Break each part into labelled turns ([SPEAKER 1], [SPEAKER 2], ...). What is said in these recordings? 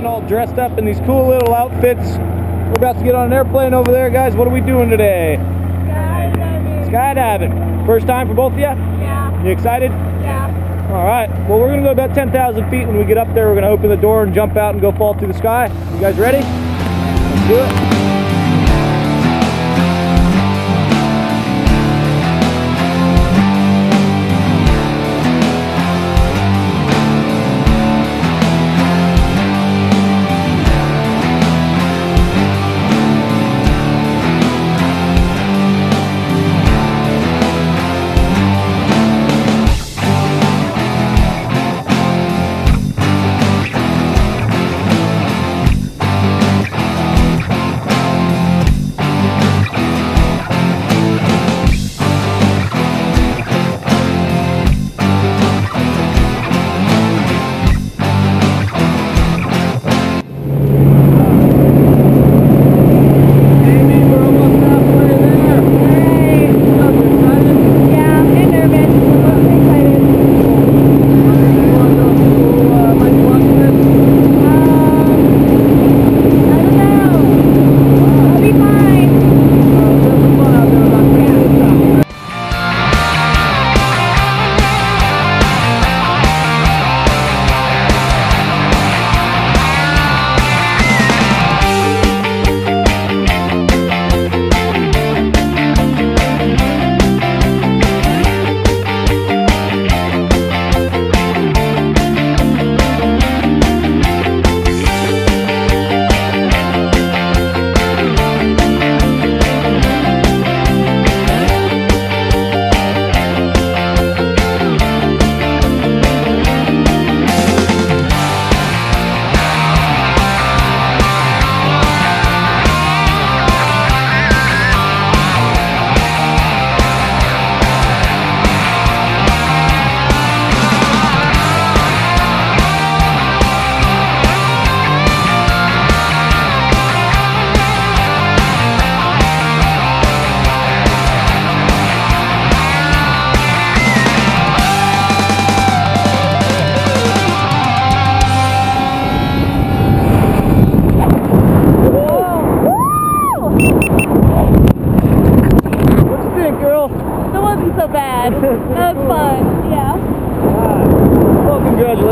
[SPEAKER 1] all dressed up in these cool little outfits. We're about to get on an airplane over there, guys. What are we doing today? Skydiving. First time for both of you?
[SPEAKER 2] Yeah.
[SPEAKER 1] You excited?
[SPEAKER 2] Yeah.
[SPEAKER 1] All right. Well, we're gonna go about 10,000 feet. When we get up there, we're gonna open the door and jump out and go fall through the sky. You guys ready? Let's do it.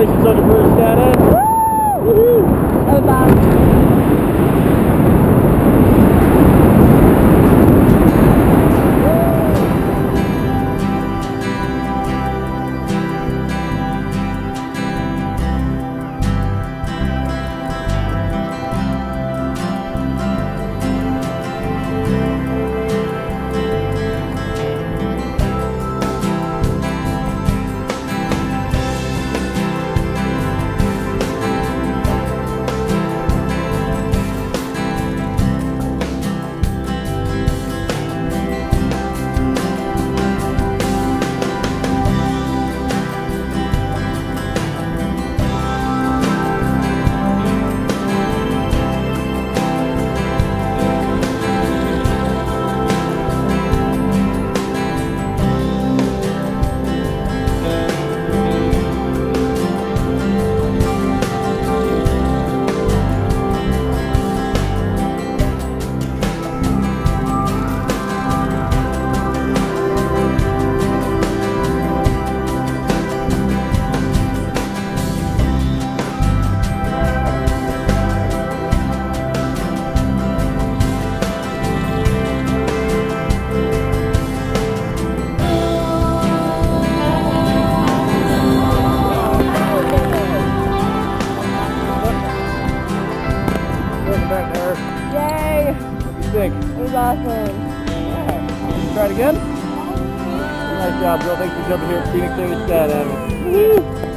[SPEAKER 1] Congratulations on your first status. Think?
[SPEAKER 2] It was awesome.
[SPEAKER 1] Yeah. Try it again? Nice job, girl. Thanks for jumping here at Phoenix Area Skydiving.
[SPEAKER 2] Woohoo!